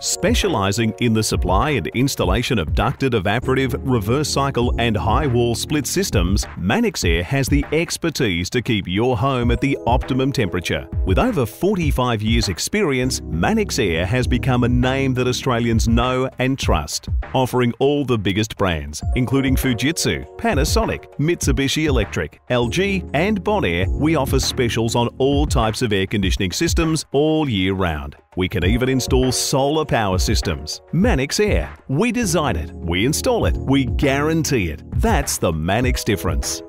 Specializing in the supply and installation of ducted evaporative, reverse cycle and high wall split systems, Mannix Air has the expertise to keep your home at the optimum temperature. With over 45 years experience, Mannix Air has become a name that Australians know and trust, offering all the biggest brands, including Fujitsu, Panasonic, Mitsubishi Electric, LG and Bonaire, we offer specials on all types of air conditioning systems all year round. We can even install solar power systems. Mannix Air. We design it, we install it, we guarantee it. That's the Mannix difference.